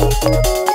Música